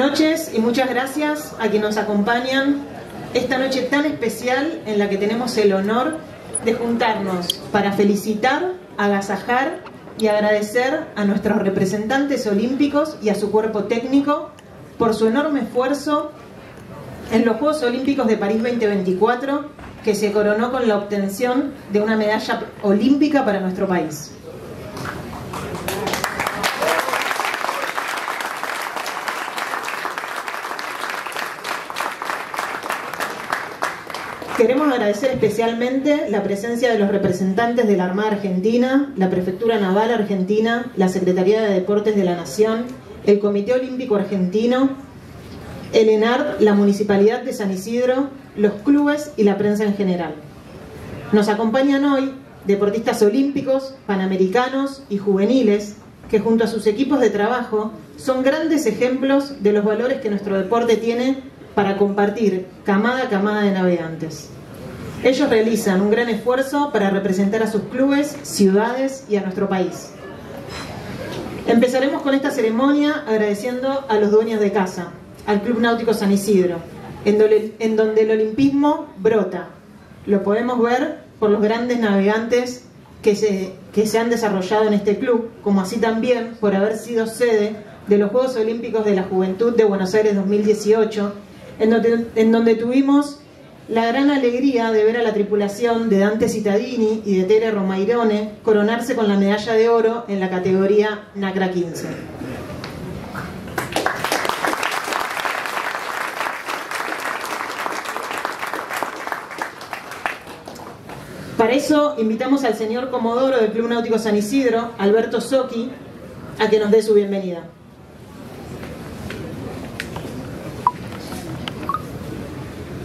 noches y muchas gracias a quienes nos acompañan esta noche tan especial en la que tenemos el honor de juntarnos para felicitar, agasajar y agradecer a nuestros representantes olímpicos y a su cuerpo técnico por su enorme esfuerzo en los Juegos Olímpicos de París 2024, que se coronó con la obtención de una medalla olímpica para nuestro país. Queremos agradecer especialmente la presencia de los representantes de la Armada Argentina, la Prefectura Naval Argentina, la Secretaría de Deportes de la Nación, el Comité Olímpico Argentino, el ENARD, la Municipalidad de San Isidro, los clubes y la prensa en general. Nos acompañan hoy deportistas olímpicos, panamericanos y juveniles que junto a sus equipos de trabajo son grandes ejemplos de los valores que nuestro deporte tiene para compartir camada a camada de navegantes. Ellos realizan un gran esfuerzo para representar a sus clubes, ciudades y a nuestro país. Empezaremos con esta ceremonia agradeciendo a los dueños de casa, al Club Náutico San Isidro, en donde el olimpismo brota. Lo podemos ver por los grandes navegantes que se, que se han desarrollado en este club, como así también por haber sido sede de los Juegos Olímpicos de la Juventud de Buenos Aires 2018 en donde, tuvimos la gran alegría de ver a la tripulación de Dante Cittadini y de Tere Romairone coronarse con la medalla de oro en la categoría NACRA 15. Para eso invitamos al señor Comodoro del Club Náutico San Isidro, Alberto Socchi, a que nos dé su bienvenida.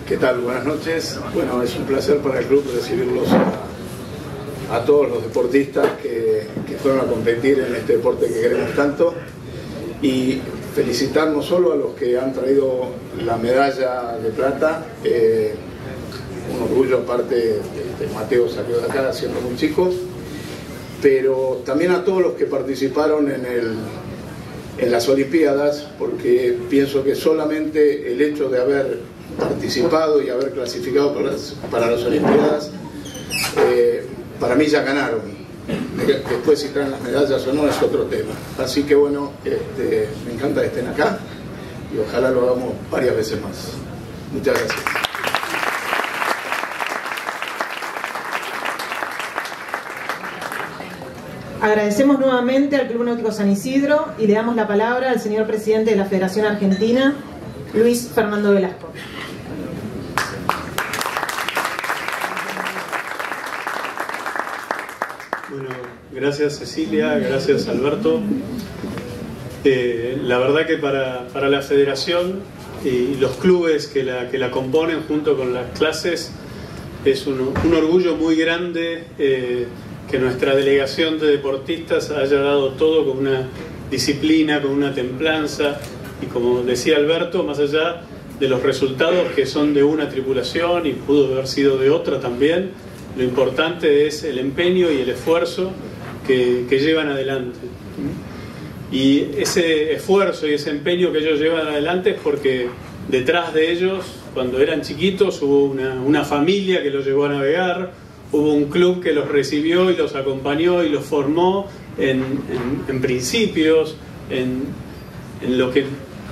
¿Qué tal? Buenas noches. Bueno, es un placer para el club recibirlos a, todos los deportistas que, fueron a competir en este deporte que queremos tanto y felicitar no solo a los que han traído la medalla de plata, eh, un orgullo aparte, de, Mateo salió de acá siendo muy chico, pero también a todos los que participaron en, el, en las Olimpiadas, porque pienso que solamente el hecho de haber participado y haber clasificado para las, Olimpiadas, eh, para mí ya ganaron. Después si traen las medallas o no es otro tema. Así que bueno, este, me encanta que estén acá y ojalá lo hagamos varias veces más. Muchas gracias. Agradecemos nuevamente al Club Náutico San Isidro y le damos la palabra al señor presidente de la Federación Argentina, Luis Fernando Velasco. Gracias Cecilia, gracias Alberto. Eh, la verdad que para, la federación y los clubes que la, que la componen junto con las clases es un, orgullo muy grande eh, que nuestra delegación de deportistas haya dado todo con una disciplina, con una templanza y como decía Alberto, más allá de los resultados que son de una tripulación y pudo haber sido de otra también, lo importante es el empeño y el esfuerzo que, llevan adelante. Y ese esfuerzo y ese empeño que ellos llevan adelante es porque detrás de ellos, cuando eran chiquitos, hubo una, familia que los llevó a navegar, hubo un club que los recibió y los acompañó y los formó en, principios, en, lo que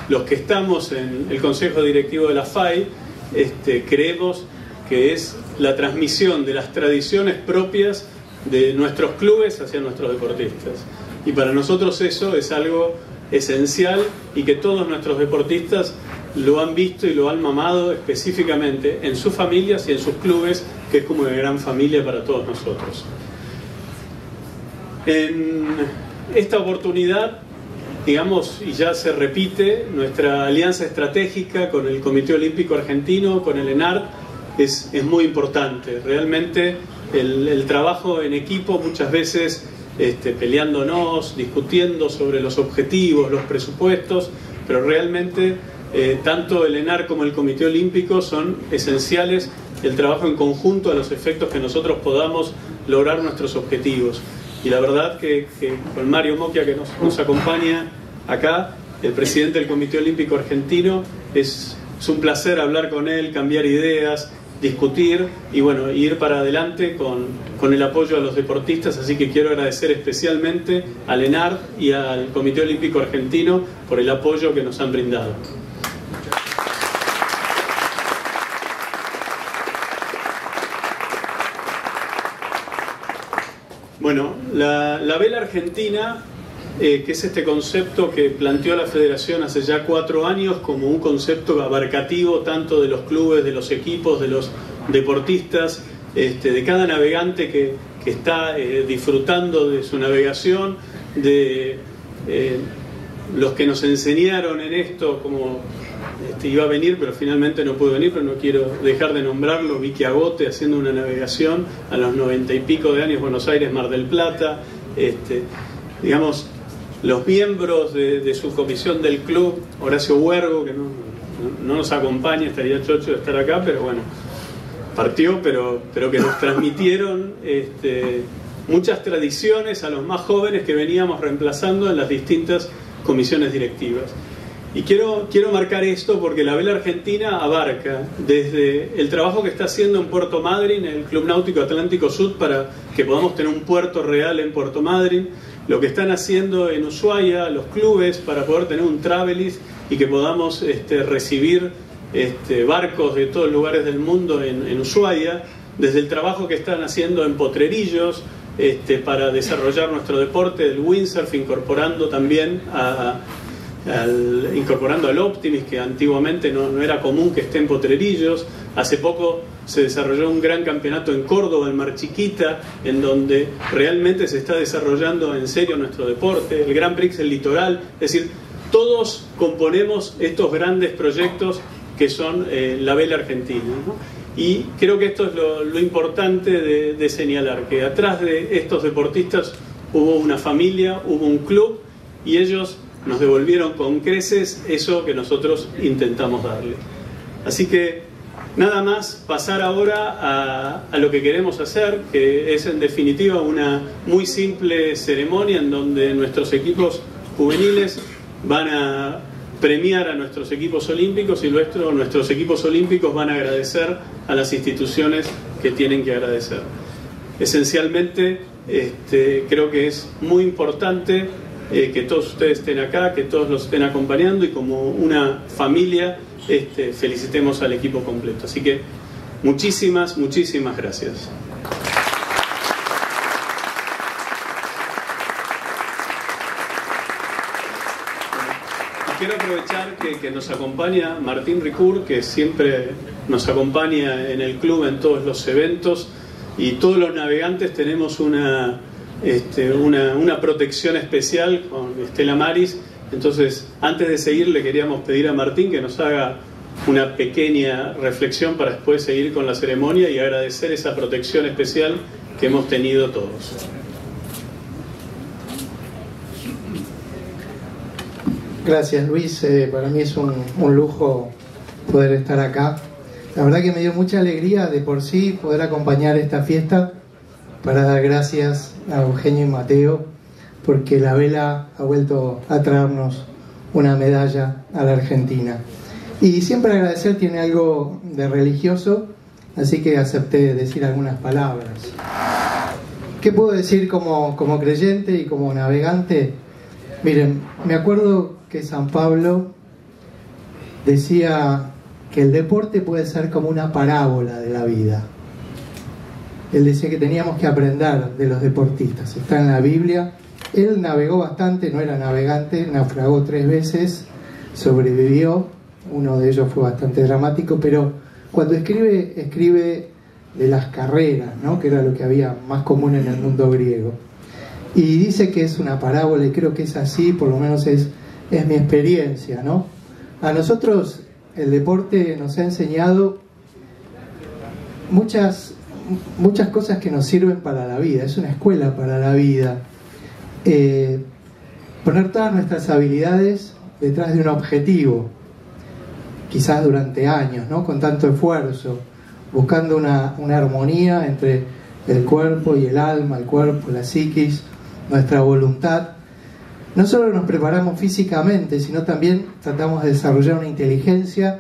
los que estamos en el Consejo Directivo de la FAI este, creemos que es la transmisión de las tradiciones propias de nuestros clubes hacia nuestros deportistas. Y para nosotros eso es algo esencial y que todos nuestros deportistas lo han visto y lo han mamado específicamente en sus familias y en sus clubes, que es como una gran familia para todos nosotros. En esta oportunidad, digamos, y ya se repite, nuestra alianza estratégica con el Comité Olímpico Argentino, con el ENART, es, es muy importante. Realmente el, trabajo en equipo muchas veces este, peleándonos, discutiendo sobre los objetivos, los presupuestos, pero realmente eh, tanto el ENAR como el Comité Olímpico son esenciales el trabajo en conjunto a los efectos que nosotros podamos lograr nuestros objetivos. Y la verdad que, con Mario Moquia que nos, acompaña acá, el presidente del Comité Olímpico Argentino. Es, es un placer hablar con él, cambiar ideas, discutir y bueno, ir para adelante con, con, el apoyo a los deportistas, así que quiero agradecer especialmente al ENAR y al Comité Olímpico Argentino por el apoyo que nos han brindado. Bueno, la, la vela argentina eh, que es este concepto que planteó la federación hace ya cuatro años como un concepto abarcativo tanto de los clubes, de los equipos, de los deportistas, este, de cada navegante que, está eh, disfrutando de su navegación, de eh, los que nos enseñaron en esto, como este, iba a venir, pero finalmente no pudo venir, pero no quiero dejar de nombrarlo, Vicky Agote haciendo una navegación a los noventa y pico de años, Buenos Aires, Mar del Plata, este, digamos, los miembros de, su comisión del club, Horacio Huergo, que no, nos acompaña, estaría chocho de estar acá, pero bueno, partió, pero, pero que nos transmitieron este, muchas tradiciones a los más jóvenes que veníamos reemplazando en las distintas comisiones directivas. Y quiero, quiero marcar esto porque la vela argentina abarca desde el trabajo que está haciendo en Puerto Madryn, el Club Náutico Atlántico Sud, para que podamos tener un puerto real en Puerto Madryn, lo que están haciendo en Ushuaia los clubes para poder tener un travelis y que podamos este, recibir este, barcos de todos lugares del mundo en, Ushuaia, desde el trabajo que están haciendo en Potrerillos este, para desarrollar nuestro deporte, el windsurf, incorporando también a, incorporando al Optimis, que antiguamente no, era común que esté en Potrerillos. Hace poco se desarrolló un gran campeonato en Córdoba, en Mar Chiquita, en donde realmente se está desarrollando en serio nuestro deporte. El Gran Prix, el litoral. Es decir, todos componemos estos grandes proyectos que son eh, la vela argentina. Y creo que esto es lo, importante de, de señalar, que atrás de estos deportistas hubo una familia, hubo un club y ellos nos devolvieron con creces eso que nosotros intentamos darle. Así que nada más pasar ahora a, lo que queremos hacer, que es en definitiva una muy simple ceremonia en donde nuestros equipos juveniles van a premiar a nuestros equipos olímpicos y nuestros equipos olímpicos van a agradecer a las instituciones que tienen que agradecer. Esencialmente, este, creo que es muy importante eh, que todos ustedes estén acá, que todos los estén acompañando y como una familia este, felicitemos al equipo completo. Así que muchísimas, muchísimas gracias. quiero aprovechar que, que, nos acompaña Martín Ricur, que siempre nos acompaña en el club en todos los eventos y todos los navegantes tenemos una, este, una, una, protección especial con Estela Maris. Entonces, antes de seguir, le queríamos pedir a Martín que nos haga una pequeña reflexión para después seguir con la ceremonia y agradecer esa protección especial que hemos tenido todos. Gracias Luis, eh, para mí es un, un, lujo poder estar acá. La verdad que me dio mucha alegría de por sí poder acompañar esta fiesta para dar gracias a Eugenio y Mateo porque la vela ha vuelto a traernos una medalla a la Argentina. Y siempre agradecer tiene algo de religioso, así que acepté decir algunas palabras. ¿Qué puedo decir como, como creyente y como navegante? Miren, me acuerdo que San Pablo decía que el deporte puede ser como una parábola de la vida él decía que teníamos que aprender de los deportistas. Está en la Biblia. Él navegó bastante, no era navegante, naufragó tres veces, sobrevivió. Uno de ellos fue bastante dramático, pero cuando escribe, escribe de las carreras, ¿no? que era lo que había más común en el mundo griego. Y dice que es una parábola, y creo que es así, por lo menos es, es mi experiencia. ¿no? A nosotros el deporte nos ha enseñado muchas muchas cosas que nos sirven para la vida, es una escuela para la vida. Eh, poner todas nuestras habilidades detrás de un objetivo, quizás durante años, ¿no? con tanto esfuerzo, buscando una, una armonía entre el cuerpo y el alma, el cuerpo, la psiquis, nuestra voluntad. no solo nos preparamos físicamente, sino también tratamos de desarrollar una inteligencia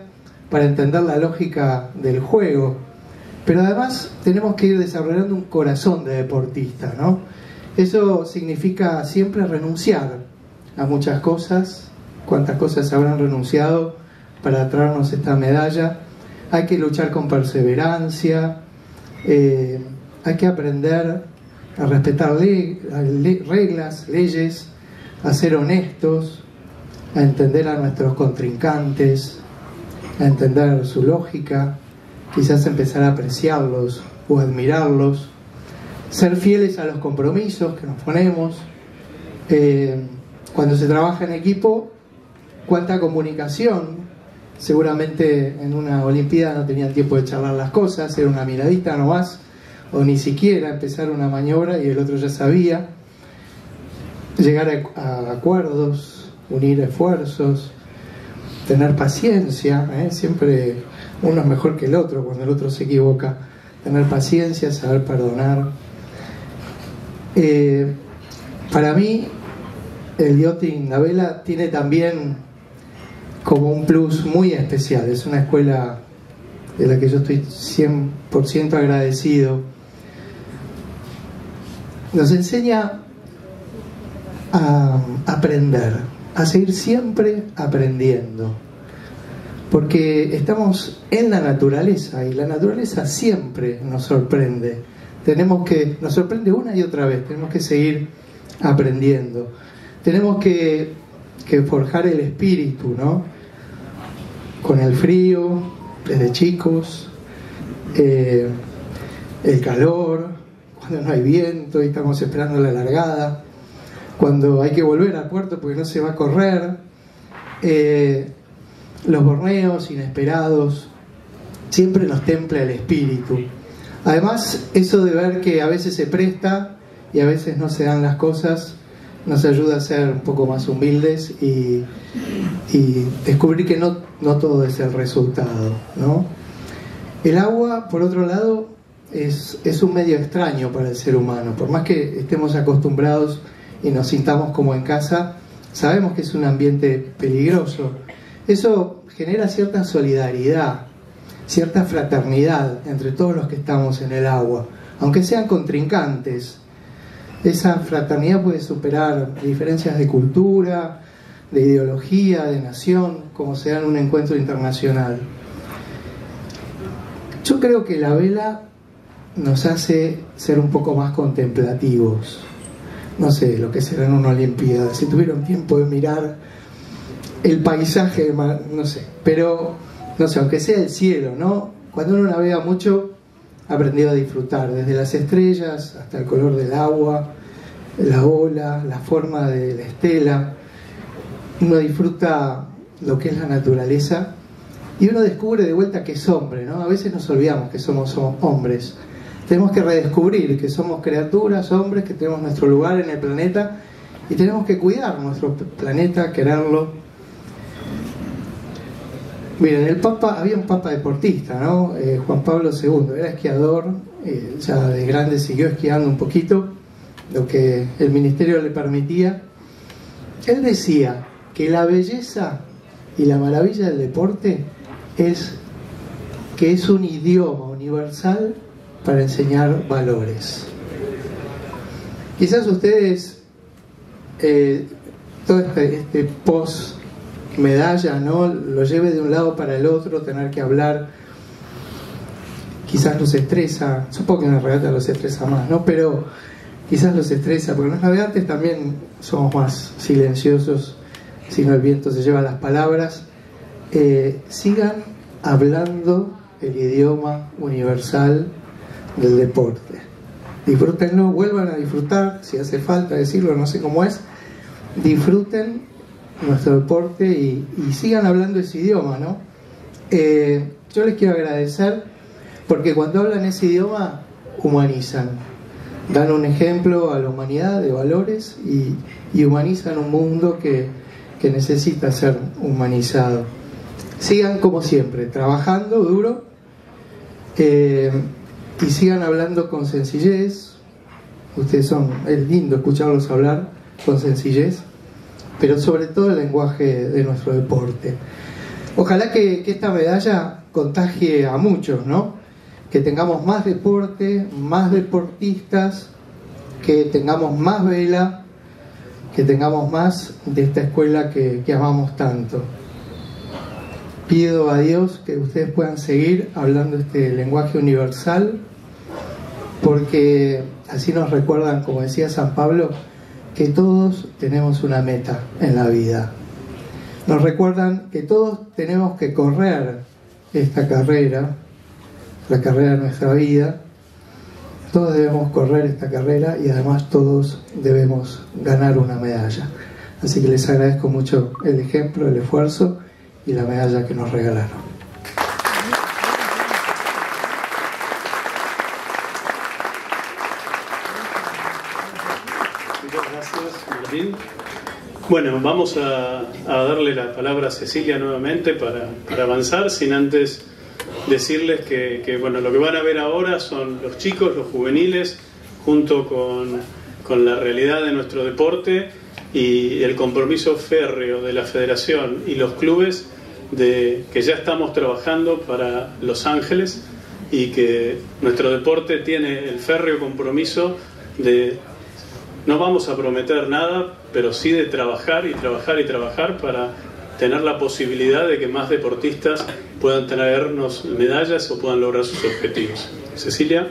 para entender la lógica del juego. Pero además tenemos que ir desarrollando un corazón de deportista, ¿no? Eso significa siempre renunciar a muchas cosas, cuántas cosas habrán renunciado para traernos esta medalla. Hay que luchar con perseverancia, eh, hay que aprender a respetar reglas, leyes, a ser honestos, a entender a nuestros contrincantes, a entender su lógica, quizás empezar a apreciarlos o admirarlos, ser fieles a los compromisos que nos ponemos. Eh, cuando se trabaja en equipo, cuánta comunicación. Seguramente en una Olimpiada no tenían tiempo de charlar las cosas, era una miradita nomás, o ni siquiera empezar una maniobra y el otro ya sabía llegar a, acuerdos, unir esfuerzos, tener paciencia, ¿eh? siempre uno es mejor que el otro cuando el otro se equivoca, tener paciencia, saber perdonar. Eh, para mí, el yachting La Vela tiene también como un plus muy especial, es una escuela de la que yo estoy 100% agradecido. Nos enseña a aprender, a seguir siempre aprendiendo. Porque estamos en la naturaleza y la naturaleza siempre nos sorprende. Tenemos que, nos sorprende una y otra vez, tenemos que seguir aprendiendo. Tenemos que, forjar el espíritu, ¿no? Con el frío, desde chicos, eh, el calor, cuando no hay viento y estamos esperando la largada, cuando hay que volver al puerto porque no se va a correr, eh, los borneos inesperados, siempre nos templa el espíritu. Además, eso de ver que a veces se presta y a veces no se dan las cosas, nos ayuda a ser un poco más humildes y, descubrir que no, no, todo es el resultado. ¿no? El agua, por otro lado, es, es un medio extraño para el ser humano. Por más que estemos acostumbrados y nos sintamos como en casa, sabemos que es un ambiente peligroso. Eso genera cierta solidaridad, cierta fraternidad entre todos los que estamos en el agua, aunque sean contrincantes. Esa fraternidad puede superar diferencias de cultura, de ideología, de nación, como sea en un encuentro internacional. Yo creo que la vela nos hace ser un poco más contemplativos no sé lo que será en una Olimpiada, si tuvieron tiempo de mirar el paisaje, no sé, pero no sé, aunque sea el cielo, ¿no? Cuando uno navega mucho, aprendido a disfrutar, desde las estrellas hasta el color del agua, la ola, la forma de la estela. Uno disfruta lo que es la naturaleza y uno descubre de vuelta que es hombre, ¿no? A veces nos olvidamos que somos hombres tenemos que redescubrir que somos criaturas, hombres, que tenemos nuestro lugar en el planeta y tenemos que cuidar nuestro planeta, quererlo. Miren, el Papa, había un Papa deportista, ¿no? Eh, Juan Pablo II, era esquiador, eh, ya de grande siguió esquiando un poquito, lo que el ministerio le permitía. Él decía que la belleza y la maravilla del deporte es que es un idioma universal para enseñar valores. Quizás ustedes, eh, todo este, este, post medalla, ¿no? Lo lleve de un lado para el otro, tener que hablar, quizás los estresa, supongo que en la regata los estresa más, ¿no? Pero quizás los estresa, porque los navegantes también somos más silenciosos, si no el viento se lleva las palabras. Eh, sigan hablando el idioma universal del deporte. Disfrútenlo, vuelvan a disfrutar, si hace falta decirlo, no sé cómo es, disfruten nuestro deporte y, sigan hablando ese idioma, ¿no? Eh, yo les quiero agradecer porque cuando hablan ese idioma humanizan, dan un ejemplo a la humanidad de valores y, humanizan un mundo que, que necesita ser humanizado. Sigan como siempre, trabajando duro. Eh, y sigan hablando con sencillez. Ustedes son, es lindo escucharlos hablar con sencillez. Pero sobre todo el lenguaje de nuestro deporte. Ojalá que, esta medalla contagie a muchos, ¿no? Que tengamos más deporte, más deportistas, que tengamos más vela, que tengamos más de esta escuela que amamos tanto. Pido a Dios que ustedes puedan seguir hablando este lenguaje universal, porque así nos recuerdan, como decía San Pablo, que todos tenemos una meta en la vida. Nos recuerdan que todos tenemos que correr esta carrera, la carrera de nuestra vida. Todos debemos correr esta carrera y además todos debemos ganar una medalla. Así que les agradezco mucho el ejemplo, el esfuerzo y la medalla que nos regalaron. Bueno, vamos a, darle la palabra a Cecilia nuevamente para, avanzar, sin antes decirles que, bueno, lo que van a ver ahora son los chicos, los juveniles, junto con, con la realidad de nuestro deporte y el compromiso férreo de la federación y los clubes de que ya estamos trabajando para Los Ángeles y que nuestro deporte tiene el férreo compromiso de no vamos a prometer nada, pero sí de trabajar y trabajar y trabajar para tener la posibilidad de que más deportistas puedan traernos medallas o puedan lograr sus objetivos. Cecilia.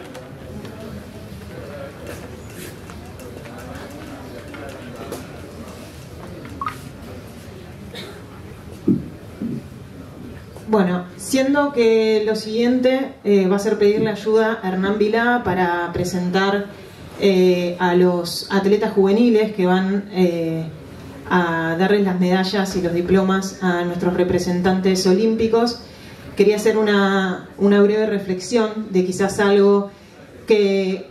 Bueno, siendo que lo siguiente eh, va a ser pedirle ayuda a Hernán Vilá para presentar eh, a los atletas juveniles que van eh, a darles las medallas y los diplomas a nuestros representantes olímpicos. Quería hacer una, breve reflexión de quizás algo que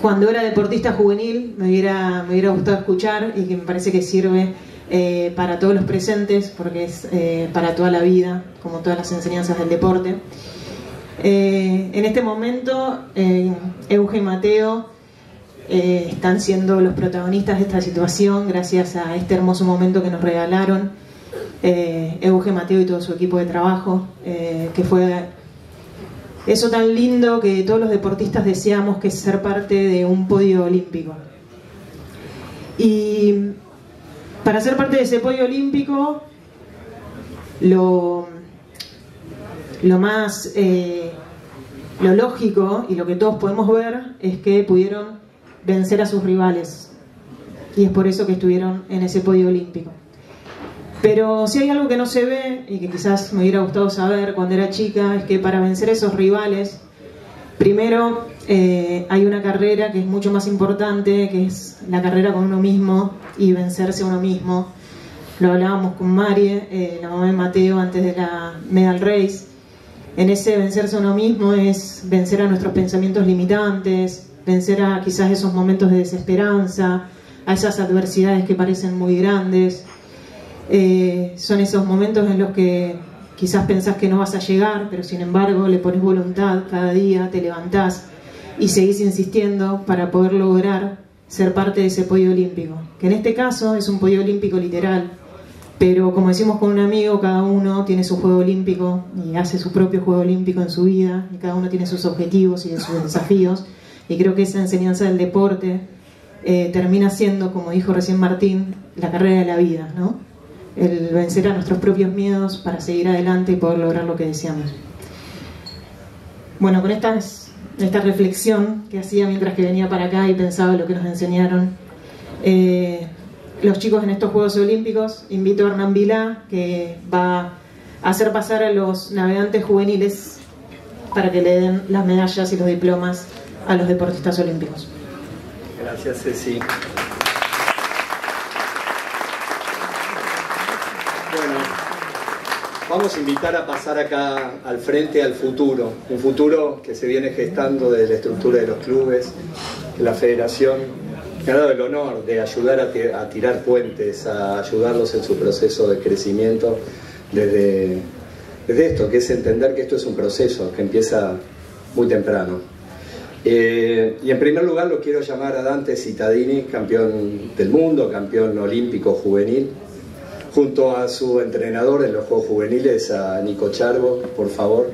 cuando era deportista juvenil me hubiera, me hubiera gustado escuchar y que me parece que sirve eh, para todos los presentes porque es para toda la vida, como todas las enseñanzas del deporte. en este momento, Euge Mateo eh, están siendo los protagonistas de esta situación gracias a este hermoso momento que nos regalaron eh, Euge Mateo y todo su equipo de trabajo, eh, que fue eso tan lindo que todos los deportistas deseamos que ser parte de un podio olímpico. Y para ser parte de ese podio olímpico, lo, lo más eh, lo lógico y lo que todos podemos ver es que pudieron vencer a sus rivales. Y es por eso que estuvieron en ese podio olímpico. Pero si hay algo que no se ve y que quizás me hubiera gustado saber cuando era chica, es que para vencer a esos rivales, primero eh, hay una carrera que es mucho más importante, que es la carrera con uno mismo y vencerse a uno mismo. Lo hablábamos con Marie, eh, la mamá de Mateo, antes de la Medal Race. En ese vencerse a uno mismo es vencer a nuestros pensamientos limitantes, vencer a quizás esos momentos de desesperanza, a esas adversidades que parecen muy grandes. Eh, son esos momentos en los que quizás pensás que no vas a llegar, pero sin embargo le pones voluntad cada día, te levantás y seguís insistiendo para poder lograr ser parte de ese podio olímpico, que en este caso es un podio olímpico literal, pero como decimos con un amigo, cada uno tiene su juego olímpico y hace su propio juego olímpico en su vida, y cada uno tiene sus objetivos y sus desafíos, y creo que esa enseñanza del deporte eh, termina siendo, como dijo recién Martín, la carrera de la vida, ¿no? El vencer a nuestros propios miedos para seguir adelante y poder lograr lo que deseamos. Bueno, con esta reflexión que hacía mientras que venía para acá y pensaba lo que nos enseñaron eh, los chicos en estos Juegos Olímpicos, invito a Hernán Vilá, que va a hacer pasar a los navegantes juveniles para que le den las medallas y los diplomas a los deportistas olímpicos. Gracias, Ceci. Bueno, vamos a invitar a pasar acá al frente al futuro, un futuro que se viene gestando desde la estructura de los clubes, la federación. Me ha dado el honor de ayudar a, tirar puentes, a ayudarlos en su proceso de crecimiento desde esto, que es entender que esto es un proceso que empieza muy temprano. Eh, y en primer lugar lo quiero llamar a Dante Cittadini, campeón del mundo, campeón olímpico juvenil, junto a su entrenador en los Juegos Juveniles, a Nico Charbo, por favor.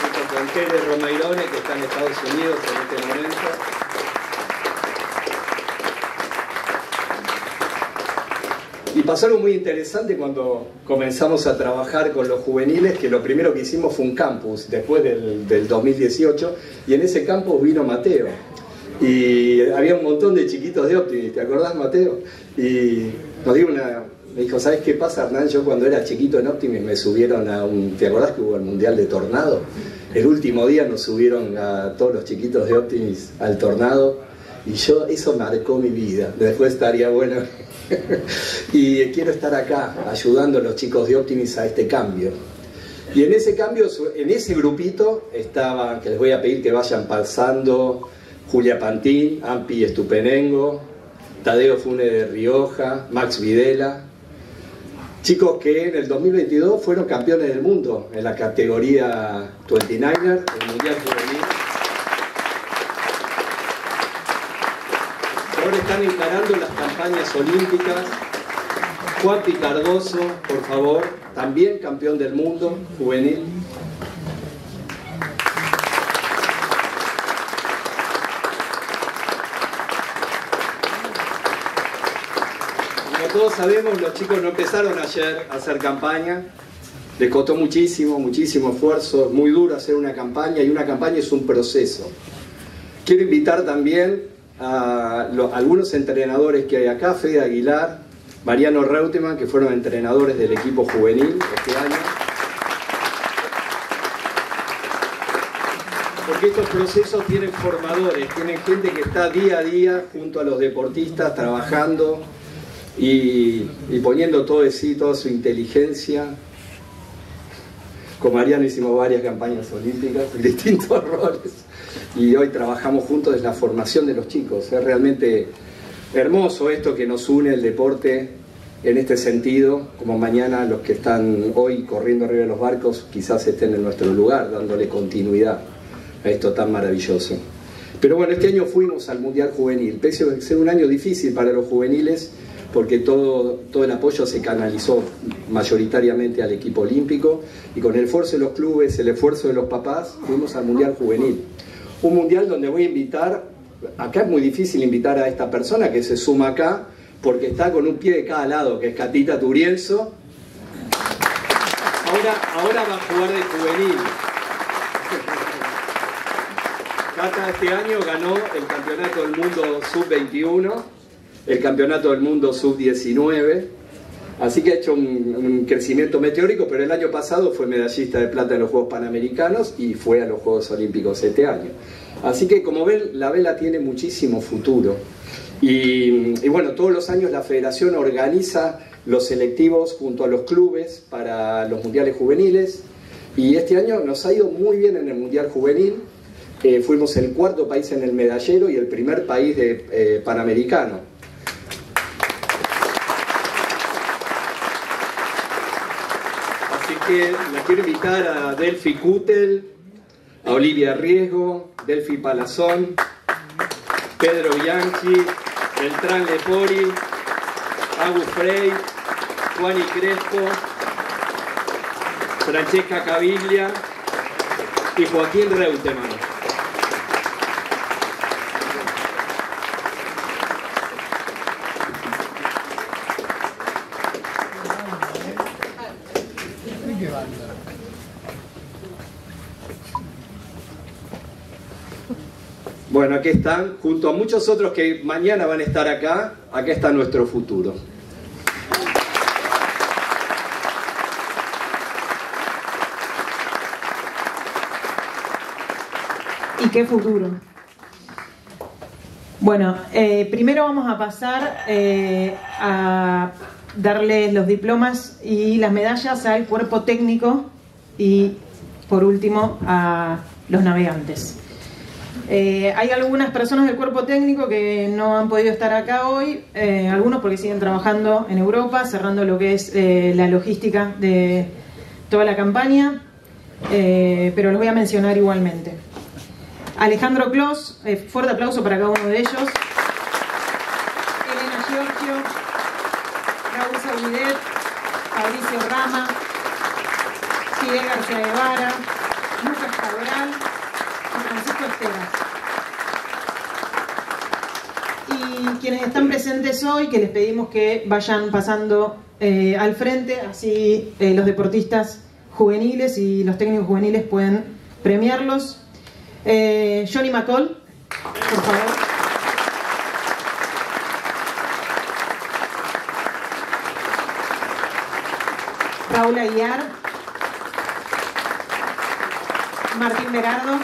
Junto con Kere Romairone, que está en Estados Unidos en este momento. Pasó algo muy interesante cuando comenzamos a trabajar con los juveniles, que lo primero que hicimos fue un campus después del, del 2018, y en ese campus vino Mateo. Y había un montón de chiquitos de Optimis, ¿te acordás Mateo? Y nos dio una, me dijo, ¿sabes qué pasa Hernán? Yo cuando era chiquito en Optimis me subieron a un, ¿te acordás que hubo el Mundial de Tornado? El último día nos subieron a todos los chiquitos de Optimis al Tornado y yo, eso marcó mi vida. Después estaría bueno y quiero estar acá ayudando a los chicos de Optimis a este cambio. Y en ese cambio, en ese grupito estaba, que les voy a pedir que vayan pasando, Julia Pantín, Ampi Estupenengo, Tadeo Fune de Rioja, Max Videla, chicos que en el 2022 fueron campeones del mundo en la categoría 29er, el Mundial Juvenil. Ahora están encarando las campañas olímpicas. Juan Picardoso, por favor, también campeón del mundo juvenil. Como todos sabemos, los chicos no empezaron ayer a hacer campaña. Les costó muchísimo, muchísimo esfuerzo, es muy duro hacer una campaña y una campaña es un proceso. Quiero invitar también a algunos entrenadores que hay acá, Fede Aguilar, Mariano Reutemann, que fueron entrenadores del equipo juvenil este año. Porque estos procesos tienen formadores, tienen gente que está día a día junto a los deportistas trabajando y, y poniendo todo de sí, toda su inteligencia. Con Mariano hicimos varias campañas olímpicas en distintos roles y hoy trabajamos juntos en la formación de los chicos. Es realmente hermoso esto que nos une el deporte en este sentido, como mañana los que están hoy corriendo arriba de los barcos quizás estén en nuestro lugar, dándole continuidad a esto tan maravilloso. Pero bueno, este año fuimos al Mundial Juvenil, pese a ser un año difícil para los juveniles, porque todo, todo el apoyo se canalizó mayoritariamente al equipo olímpico y con el esfuerzo de los clubes, el esfuerzo de los papás, fuimos al Mundial Juvenil. Un mundial donde voy a invitar, acá es muy difícil invitar a esta persona que se suma acá, porque está con un pie de cada lado, que es Catita Turienzo. Ahora, ahora va a jugar de juvenil. Cata este año ganó el Campeonato del Mundo Sub-21, el Campeonato del Mundo Sub-19, así que ha hecho un, un, crecimiento meteórico, pero el año pasado fue medallista de plata en los Juegos Panamericanos y fue a los Juegos Olímpicos este año. Así que como ven, la vela tiene muchísimo futuro. Y, bueno, todos los años la federación organiza los selectivos junto a los clubes para los mundiales juveniles y este año nos ha ido muy bien en el mundial juvenil. Eh, fuimos el cuarto país en el medallero y el primer país de, eh, panamericano. Así quiero invitar a Delphi Kutel, a Olivia Riesgo, Delphi Palazón, Pedro Bianchi, Beltrán Lepori, Agus Frey, Juani Crespo, Francesca Caviglia y Joaquín Reutemann. Bueno, aquí están, junto a muchos otros que mañana van a estar acá, acá está nuestro futuro. ¿Y qué futuro? Bueno, eh, primero vamos a pasar eh, a darles los diplomas y las medallas al cuerpo técnico y por último a los navegantes. Eh, hay algunas personas del cuerpo técnico que no han podido estar acá hoy, eh, algunos porque siguen trabajando en Europa, cerrando lo que es eh, la logística de toda la campaña. pero los voy a mencionar igualmente. Alejandro Clos, fuerte aplauso para cada uno de ellos. Elena Giorgio, Raúl Sauidet, Fabricio Rama, Fidel García Guevara, Lucas Cabral y Francisco Esteban. Y quienes están presentes hoy, que les pedimos que vayan pasando eh, al frente, así eh, los deportistas juveniles y los técnicos juveniles pueden premiarlos. Eh, Johnny McCall, por favor. Raúl Aguiar. Martín Berardo.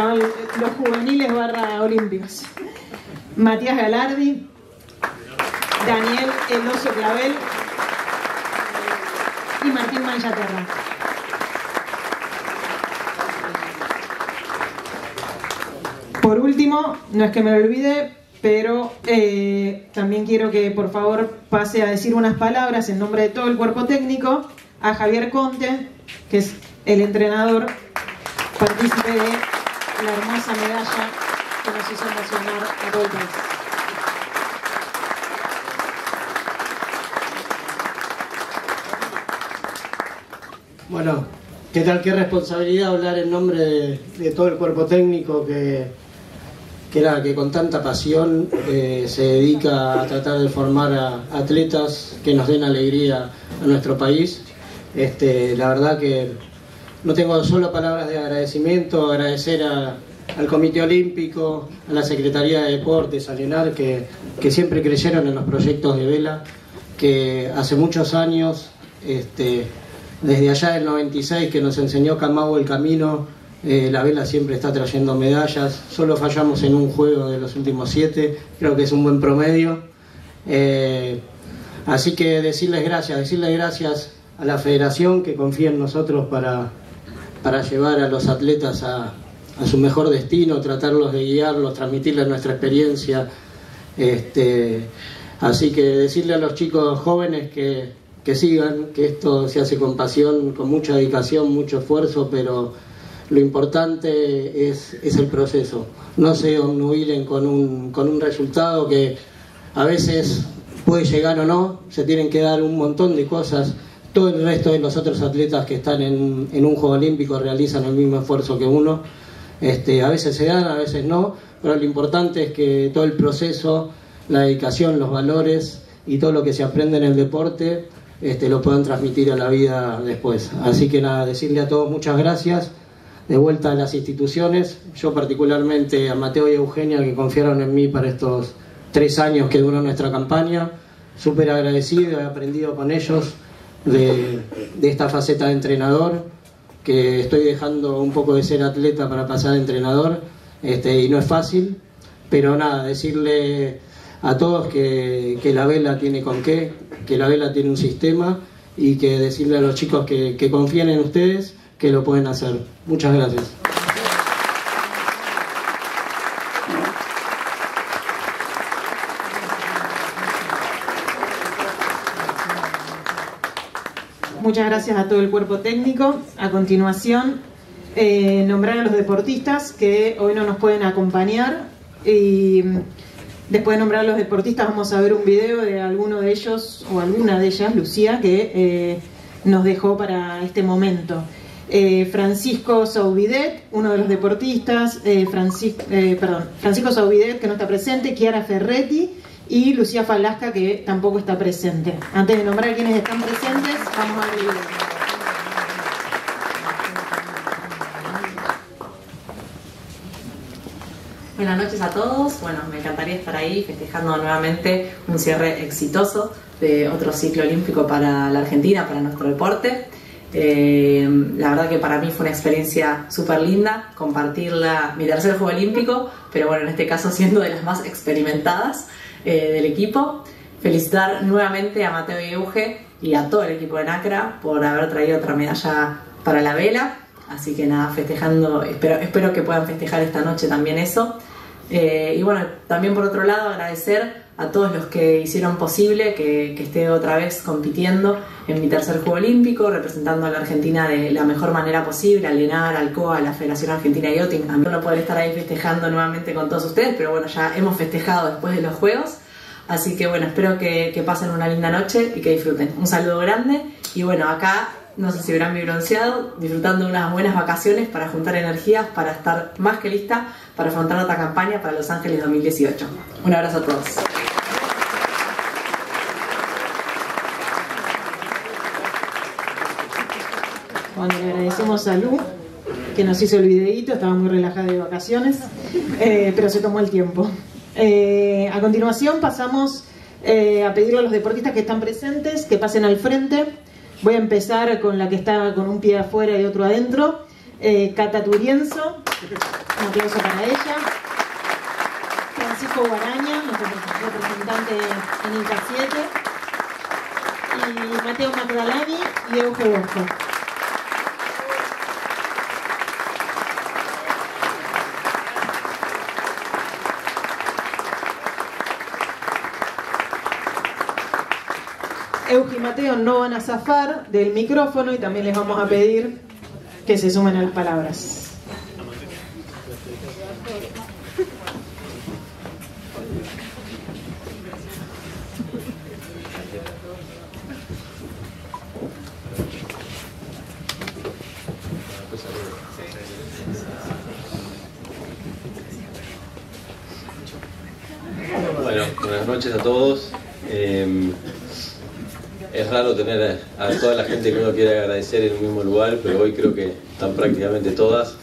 Los juveniles barra olímpicos. Matías Galardi. Daniel Eloso Clavel y Martín Manchaterra. Por último, no es que me lo olvide, pero eh, también quiero que por favor pase a decir unas palabras en nombre de todo el cuerpo técnico a Javier Conte, que es el entrenador, partícipe de la hermosa medalla que nos hizo emocionar a país. Bueno, ¿qué tal? Qué responsabilidad hablar en nombre de, todo el cuerpo técnico que, que, era, que con tanta pasión eh, se dedica a tratar de formar a atletas que nos den alegría a nuestro país. Este, la verdad que no tengo solo palabras de agradecimiento, agradecer al Comité Olímpico, a la Secretaría de Deportes, a Lenar, que, que siempre creyeron en los proyectos de vela, que hace muchos años este, desde allá del 96 que nos enseñó Camau el camino, eh, la vela siempre está trayendo medallas, solo fallamos en un juego de los últimos siete, creo que es un buen promedio. Eh, así que decirles gracias, decirles gracias a la federación que confía en nosotros para, para llevar a los atletas a, su mejor destino, tratarlos de guiarlos, transmitirles nuestra experiencia. Este, así que decirle a los chicos jóvenes que, que sigan, que esto se hace con pasión, con mucha dedicación, mucho esfuerzo, pero lo importante es, es el proceso. No se obnubilen con un, con un resultado que a veces puede llegar o no, se tienen que dar un montón de cosas. Todo el resto de los otros atletas que están en, un Juego Olímpico realizan el mismo esfuerzo que uno. Este, a veces se dan, a veces no, pero lo importante es que todo el proceso, la dedicación, los valores y todo lo que se aprende en el deporte este, lo puedan transmitir a la vida después. Así que nada, decirle a todos muchas gracias, de vuelta a las instituciones, yo particularmente a Mateo y Eugenia que confiaron en mí para estos tres años que duró nuestra campaña, súper agradecido, he aprendido con ellos de, esta faceta de entrenador, que estoy dejando un poco de ser atleta para pasar a entrenador, este, y no es fácil, pero nada, decirle a todos que, que, la vela tiene con qué, que la vela tiene un sistema y que decirle a los chicos que, que en ustedes que lo pueden hacer. Muchas gracias. Muchas gracias a todo el cuerpo técnico. A continuación, eh, nombrar a los deportistas que hoy no nos pueden acompañar y Después de nombrar a los deportistas, vamos a ver un video de alguno de ellos, o alguna de ellas, Lucía, que eh, nos dejó para este momento. Eh, Francisco Saubidet, uno de los deportistas, Francis, perdón, Francisco Saubidet, que no está presente, Chiara Ferretti y Lucía Falasca, que tampoco está presente. Antes de nombrar a quienes están presentes, vamos a video. Buenas noches a todos. Bueno, me encantaría estar ahí festejando nuevamente un cierre exitoso de otro ciclo olímpico para la Argentina, para nuestro deporte. Eh, la verdad que para mí fue una experiencia súper linda compartir mi tercer juego olímpico, pero bueno, en este caso siendo de las más experimentadas eh, del equipo. Felicitar nuevamente a Mateo y Euge y a todo el equipo de NACRA por haber traído otra medalla para la vela. Así que nada, festejando, espero, espero que puedan festejar esta noche también eso. Eh, y bueno, también por otro lado agradecer a todos los que hicieron posible que, esté otra vez compitiendo en mi tercer Juego Olímpico, representando a la Argentina de la mejor manera posible, al ENAR, al COA, a la Federación Argentina de Yachting. No poder estar ahí festejando nuevamente con todos ustedes, pero bueno, ya hemos festejado después de los Juegos. Así que bueno, espero que, que pasen una linda noche y que disfruten. Un saludo grande y bueno, acá no sé si verán mi bronceado, disfrutando unas buenas vacaciones para juntar energías, para estar más que lista para afrontar otra campaña para Los Ángeles 2018. Un abrazo a todos. Bueno, le agradecemos a Lu, que nos hizo el videíto, estaba muy relajada de vacaciones, eh, pero se tomó el tiempo. Eh, a continuación pasamos eh, a pedirle a los deportistas que están presentes que pasen al frente. Voy a empezar con la que está con un pie afuera y otro adentro. Cata Turienzo, un aplauso para ella. Francisco Guaraña, nuestro representante en Inca 7. Y Mateo Magdalani y Euge Bosco. Euge y Mateo no van a zafar del micrófono y también les vamos a pedir que se sumen a las palabras. Bueno, buenas noches a todos. Em, es raro tener a, toda la gente que uno quiere agradecer en un mismo lugar, pero hoy creo que están prácticamente todas,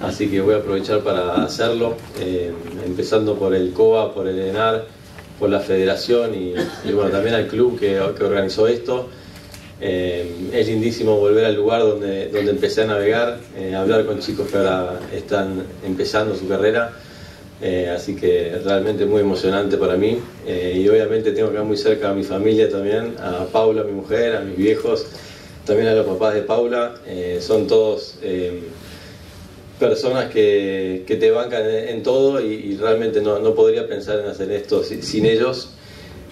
así que voy a aprovechar para hacerlo, em, empezando por el COA, por el ENAR, por la federación y, bueno, también al club que, que organizó esto. Em, es lindísimo volver al lugar donde, donde empecé a navegar, eh, hablar con chicos que ahora están empezando su carrera eh, así que realmente muy emocionante para mí. Eh, y obviamente tengo acá muy cerca a mi familia también, a Paula, mi mujer, a mis viejos, también a los papás de Paula. Eh, son todos personas que, que, te bancan en, todo y, realmente no, no, podría pensar en hacer esto sin, ellos.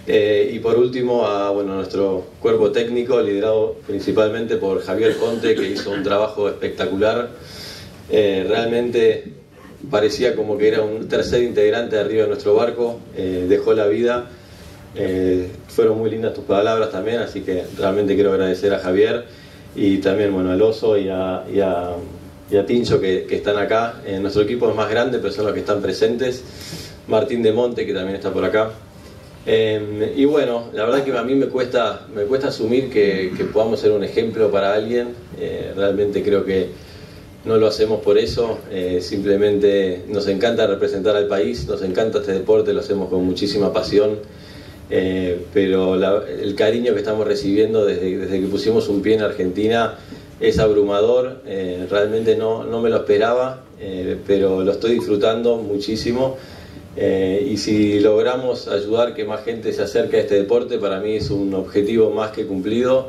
y por último a bueno, nuestro cuerpo técnico, liderado principalmente por Javier Conte, que hizo un trabajo espectacular. realmente parecía como que era un tercer integrante arriba de nuestro barco, eh, dejó la vida. Eh, fueron muy lindas tus palabras también, así que realmente quiero agradecer a Javier y también bueno, al Oso y a, y a, Tincho que, están acá. Eh, nuestro equipo es más grande, pero son los que están presentes. Martín de Monte, que también está por acá. y bueno, la verdad que a mí me cuesta, me cuesta asumir que, que podamos ser un ejemplo para alguien. realmente creo que no lo hacemos por eso, eh, simplemente nos encanta representar al país, nos encanta este deporte, lo hacemos con muchísima pasión, eh, pero el cariño que estamos recibiendo desde, desde, que pusimos un pie en Argentina es abrumador, eh, realmente no, no, me lo esperaba, pero lo estoy disfrutando muchísimo. y si logramos ayudar que más gente se acerque a este deporte, para mí es un objetivo más que cumplido.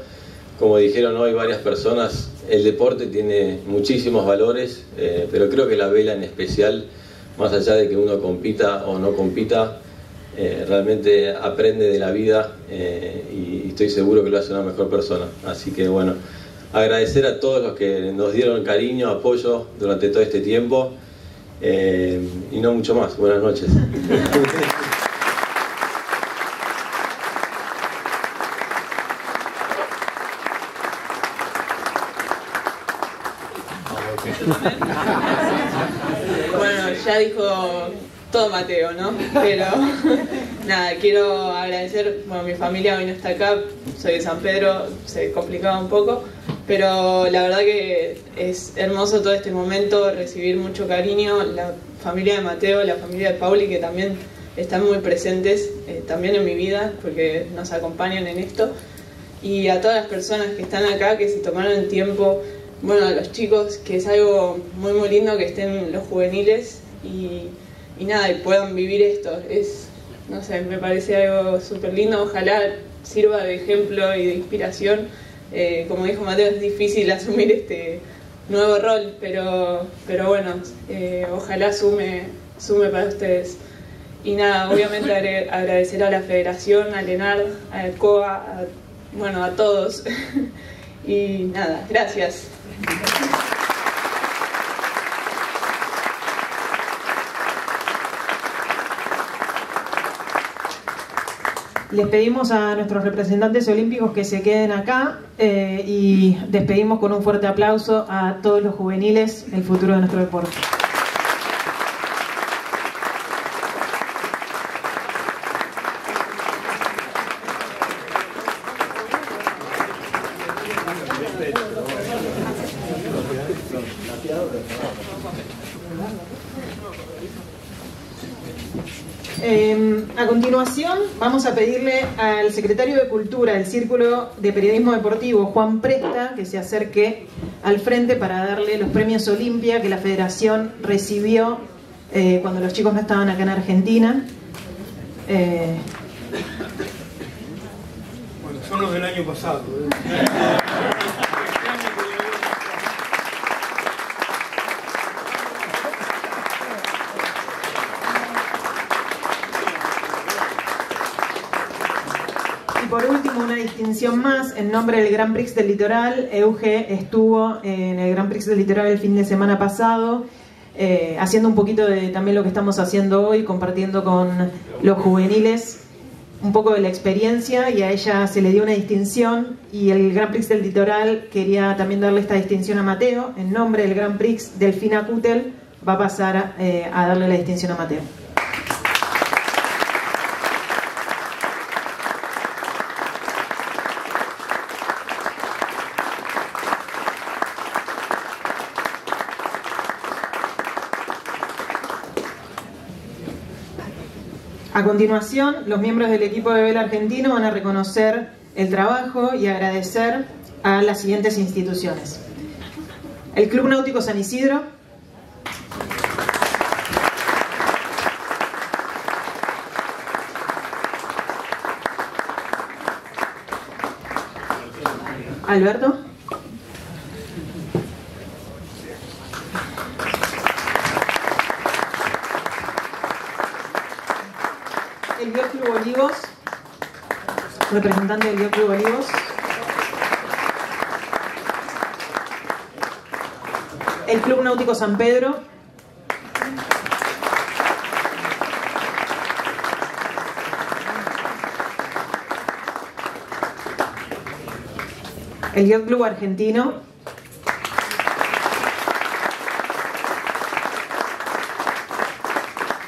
Como dijeron hoy varias personas, el deporte tiene muchísimos valores, eh, pero creo que la vela en especial, más allá de que uno compita o no compita, eh, realmente aprende de la vida eh, y estoy seguro que lo hace una mejor persona. Así que bueno, agradecer a todos los que nos dieron cariño, apoyo durante todo este tiempo y no mucho más. Buenas noches. bueno, todo Mateo, ¿no? Pero nada, quiero agradecer, bueno, mi familia hoy no está acá, soy de San Pedro, se complicaba un poco, pero la verdad que es hermoso todo este momento, recibir mucho cariño, la familia de Mateo, la familia de Pauli, que también están muy presentes eh, también en mi vida, porque nos acompañan en esto, y a todas las personas que están acá, que se tomaron el tiempo bueno, a los chicos, que es algo muy muy lindo que estén los juveniles y, y nada, y puedan vivir esto. Es, no sé, me parece algo súper lindo, ojalá sirva de ejemplo y de inspiración. Eh, como dijo Mateo, es difícil asumir este nuevo rol, pero, pero bueno, eh, ojalá sume, sume para ustedes. Y nada, obviamente agradecer a la Federación, a Lenar, a COA, bueno, a todos. y nada, gracias. Les pedimos a nuestros representantes olímpicos que se queden acá eh, y despedimos con un fuerte aplauso a todos los juveniles, el futuro de nuestro deporte. Eh, a continuación, vamos a pedirle al secretario de Cultura del Círculo de Periodismo Deportivo, Juan Presta, que se acerque al frente para darle los premios Olimpia que la Federación recibió eh, cuando los chicos no estaban acá en Argentina. Eh... Bueno, son los del año pasado. Más, en nombre del Gran Prix del Litoral, Euge estuvo en el Gran Prix del Litoral el fin de semana pasado, eh, haciendo un poquito de también lo que estamos haciendo hoy, compartiendo con los juveniles un poco de la experiencia y a ella se le dio una distinción y el Gran Prix del Litoral quería también darle esta distinción a Mateo, en nombre del Gran Prix Delfina Kutel va a pasar eh, a darle la distinción a Mateo. A continuación, los miembros del equipo de vela argentino van a reconocer el trabajo y agradecer a las siguientes instituciones. El Club Náutico San Isidro, Alberto. el Biol Club Olivos, representante del Club Olivos. El Club Náutico San Pedro. El Yacht Club Argentino.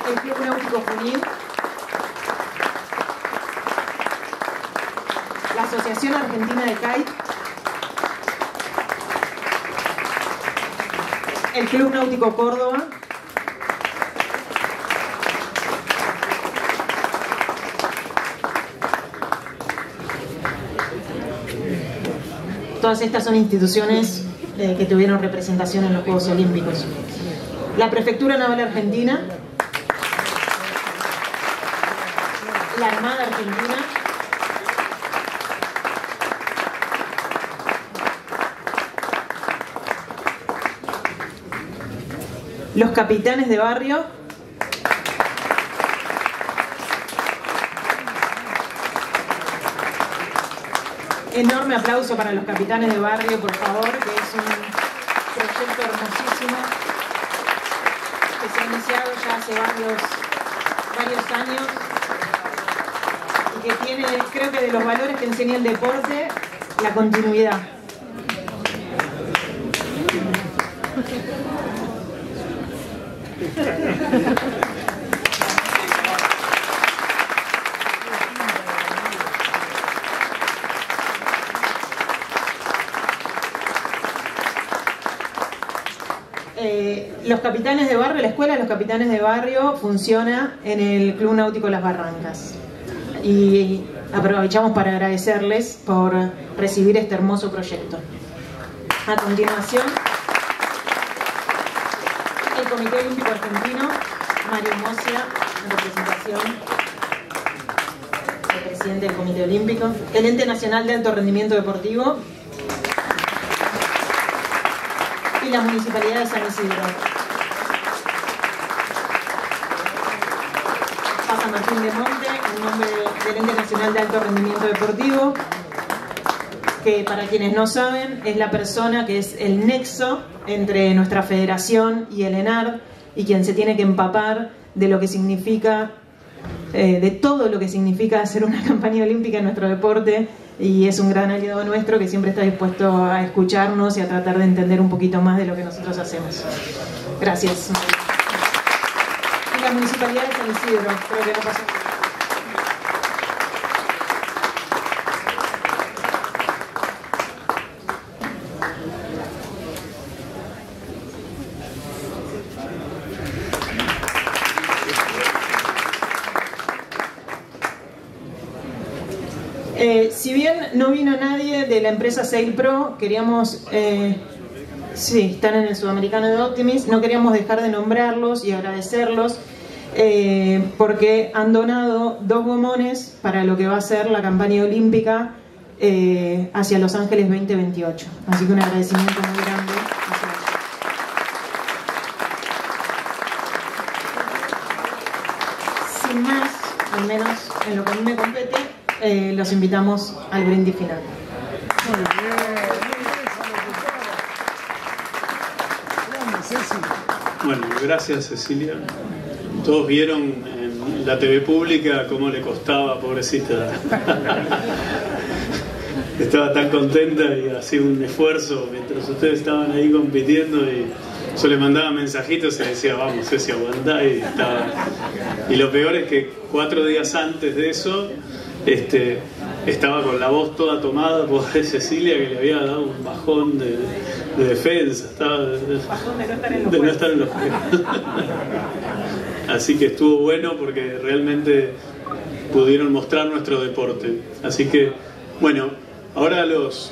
El Club Náutico Junín. la Asociación Argentina de Kite, el Córdoba, Todas estas son instituciones eh, que tuvieron representación en los Juegos Olímpicos. La Prefectura Naval Argentina, la Armada Argentina, los capitanes de barrio, enorme aplauso para los capitanes de barrio, por favor, que es un proyecto hermosísimo que se ha iniciado ya hace varios, varios años y que tiene, creo que de los valores que enseña el deporte, la continuidad. Eh, los capitanes de barrio, la escuela de los capitanes de barrio funciona en el Club Náutico Las Barrancas. Y aprovechamos para agradecerles por recibir este hermoso proyecto. A continuación, Comité Olímpico Argentino, Mario Mosia, en representación del presidente del Comité Olímpico, el Ente Nacional de Alto Rendimiento Deportivo y la Municipalidad de San Isidro. Martín de Monte, en nombre del Ente Nacional de Alto Rendimiento Deportivo, que para quienes no saben es la persona que es el nexo entre nuestra federación y el ENAR y quien se tiene que empapar de lo que significa, eh, de todo lo que significa hacer una campaña olímpica en nuestro deporte y es un gran aliado nuestro que siempre está dispuesto a escucharnos y a tratar de entender un poquito más de lo que nosotros hacemos. Gracias. Y la Municipalidad de San Isidro, creo que no pasó. Eh, si bien no vino nadie de la empresa Sail Pro, queríamos, eh, sí, están en el sudamericano de Optimis, no queríamos dejar de nombrarlos y agradecerlos eh, porque han donado dos gomones para lo que va a ser la campaña olímpica eh, hacia Los Ángeles 2028. Así que un agradecimiento muy grande. Sin más, al menos en lo que a mí me compete, eh, los invitamos al brindis final. Bueno, gracias Cecilia. Todos vieron en la TV pública cómo le costaba, pobrecita. Estaba tan contenta y hacía un esfuerzo mientras ustedes estaban ahí compitiendo y yo le mandaba mensajitos y le decía, vamos, Ceci, aguantá y estaba... Y lo peor es que cuatro días antes de eso este, estaba con la voz toda tomada por Cecilia que le había dado un bajón de, de defensa, estaba de, de no estar en los juegos. Así que estuvo bueno porque realmente pudieron mostrar nuestro deporte. Así que, bueno, ahora los,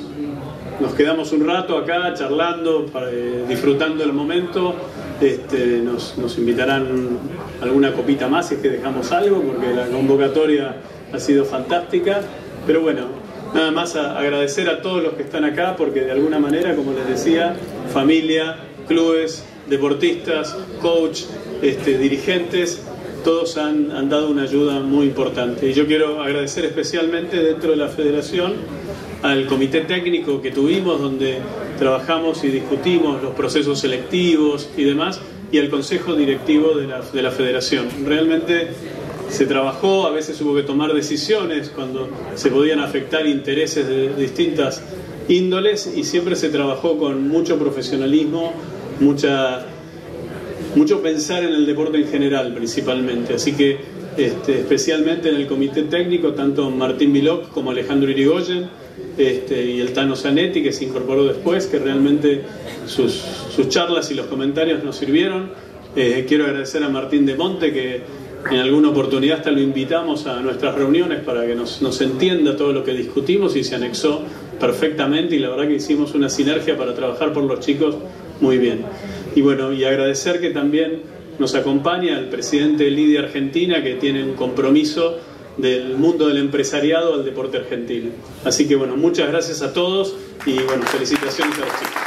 nos quedamos un rato acá charlando, para, eh, disfrutando el momento. Este, nos, nos invitarán alguna copita más si es que dejamos algo, porque la convocatoria ha sido fantástica. Pero bueno, nada más agradecer a todos los que están acá, porque de alguna manera, como les decía, familia, clubes, deportistas, coach, este, dirigentes, todos han, han, dado una ayuda muy importante. Y yo quiero agradecer especialmente dentro de la federación al comité técnico que tuvimos, donde trabajamos y discutimos los procesos selectivos y demás, y al consejo directivo de la, de la federación. Realmente se trabajó, a veces hubo que tomar decisiones cuando se podían afectar intereses de distintas índoles y siempre se trabajó con mucho profesionalismo, mucha, mucho pensar en el deporte en general principalmente. Así que este, especialmente en el comité técnico, tanto Martín Miloc como Alejandro Irigoyen este, y el Tano Zanetti, que se incorporó después, que realmente sus, sus charlas y los comentarios nos sirvieron. Eh, quiero agradecer a Martín de Monte, que en alguna oportunidad hasta lo invitamos a nuestras reuniones para que nos, entienda todo lo que discutimos y se anexó perfectamente y la verdad que hicimos una sinergia para trabajar por los chicos muy bien. Y bueno, y agradecer que también nos acompaña el presidente de Lidia Argentina, que tiene un compromiso del mundo del empresariado al deporte argentino. Así que bueno, muchas gracias a todos y bueno, felicitaciones a los chicos.